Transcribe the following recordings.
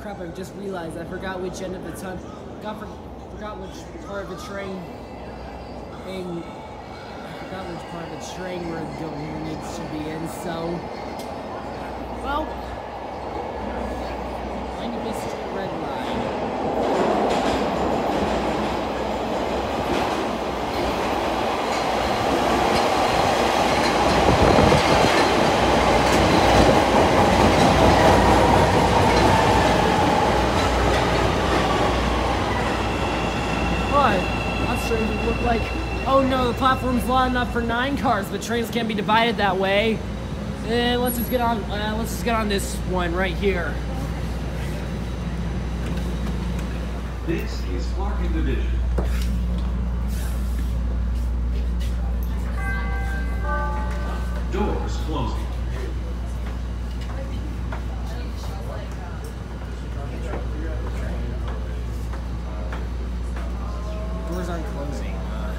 crap! I just realized I forgot which end of the tunnel. Got for, forgot which part of the train. And I forgot which part of the train we're going needs to be in. So, It looked like, oh no, the platform's long enough for nine cars, but trains can't be divided that way. Eh, let's just get on. Uh, let's just get on this one right here. This is Clark and Division. Aren't closing. Uh,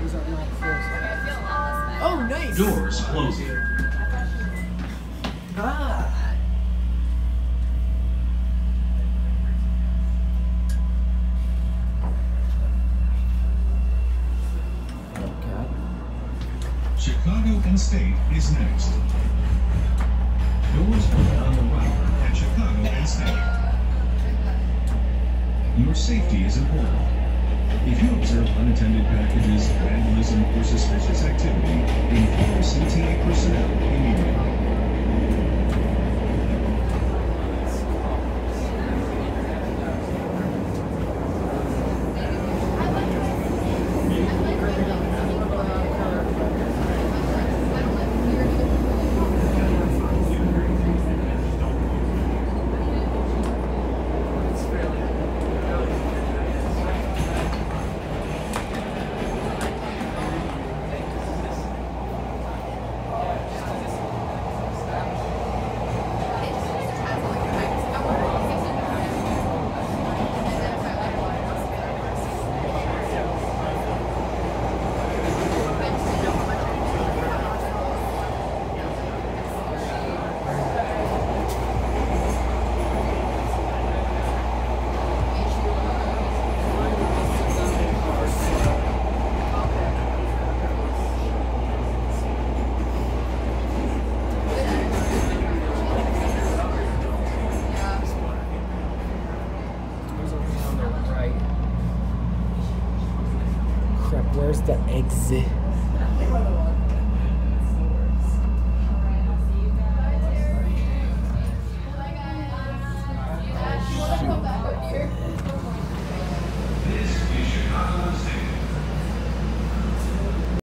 doors are not closing. Oh, nice. Doors closing. Ah. Okay. Chicago and State is next. Safety is important. If you observe unattended packages, vandalism, or suspicious activity, inform CTA personnel immediately. Where's the exit?